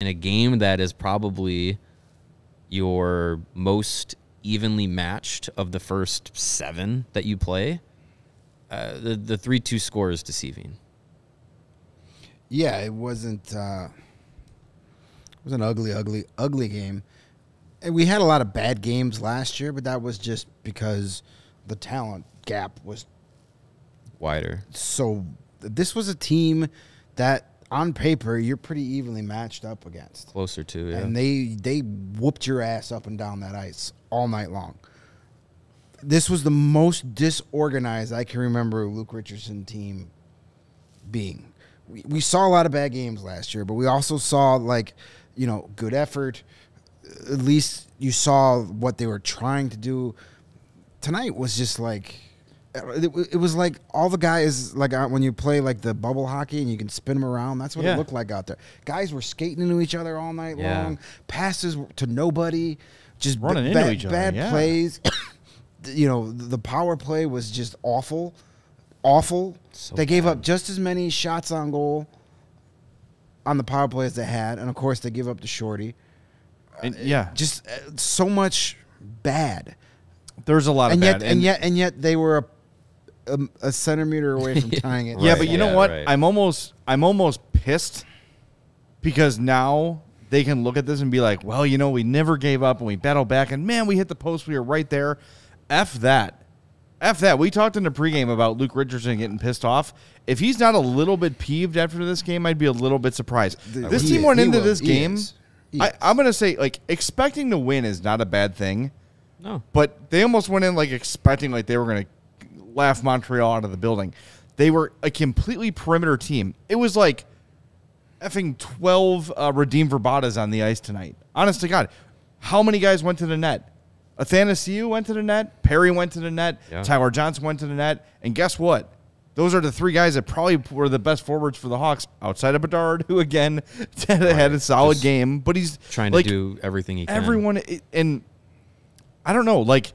in a game that is probably your most evenly matched of the first seven that you play, uh, the the three two score is deceiving. Yeah, it wasn't. Uh, it was an ugly, ugly, ugly game. And we had a lot of bad games last year, but that was just because the talent gap was Wider. so. This was a team that, on paper, you're pretty evenly matched up against. Closer to, yeah. and they they whooped your ass up and down that ice all night long. This was the most disorganized I can remember Luke Richardson team being. We, we saw a lot of bad games last year, but we also saw like, you know, good effort. At least you saw what they were trying to do. Tonight was just like it, was like all the guys like uh, when you play like the bubble hockey and you can spin them around. That's what Yeah. it looked like out there. Guys were skating into each other all night Yeah. long. Passes to nobody. Just Running into bad, each other, Bad yeah. plays. you know the power play was just awful, awful. So they gave bad. up just as many shots on goal on the power play as they had, and of course they give up to Shorty. And, yeah, Just uh, so much bad there's a lot of and bad. yet, and, yet, and yet, they were a, a, a centimeter away from tying it. Yeah, Right, but you know yeah, what? right. I'm almost I'm almost pissed because now they can look at this and be like, well, you know, we never gave up and we battled back and man, we hit the post, we were right there. F that. F that. We talked in the pregame about Luke Richardson getting pissed off. If he's not a little bit peeved after this game, I'd be a little bit surprised. The- this team is- went into will- this he game. is. He I. I'm gonna say like expecting to win is not a bad thing. no. But they almost went in like expecting like they were going to laugh Montreal out of the building. They were a completely perimeter team. It was like effing 12 uh, redeemed verbatas on the ice tonight. Honest to God. How many guys went to the net? Athanasiu went to the net. Perry went to the net. Yeah. Tyler Johnson went to the net. And guess what? Those are the three guys that probably were the best forwards for the Hawks outside of Bedard, who again had, had a solid Just game. But he's Trying like, to do everything he can. everyone and I don't know, like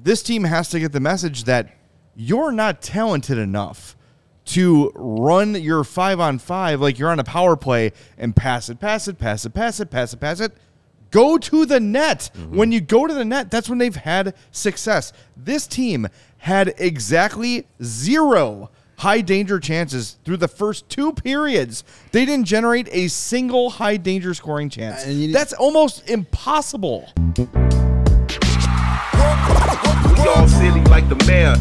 this team has to get the message that you're not talented enough to run your five on five like you're on a power play and pass it, pass it, pass it, pass it, pass it, pass it. Go to the net. When you go to the net, that's when they've had success. This team had exactly zero high danger chances through the first two periods. They didn't generate a single high danger scoring chance. And you- That's almost impossible. We all silly like the mayor.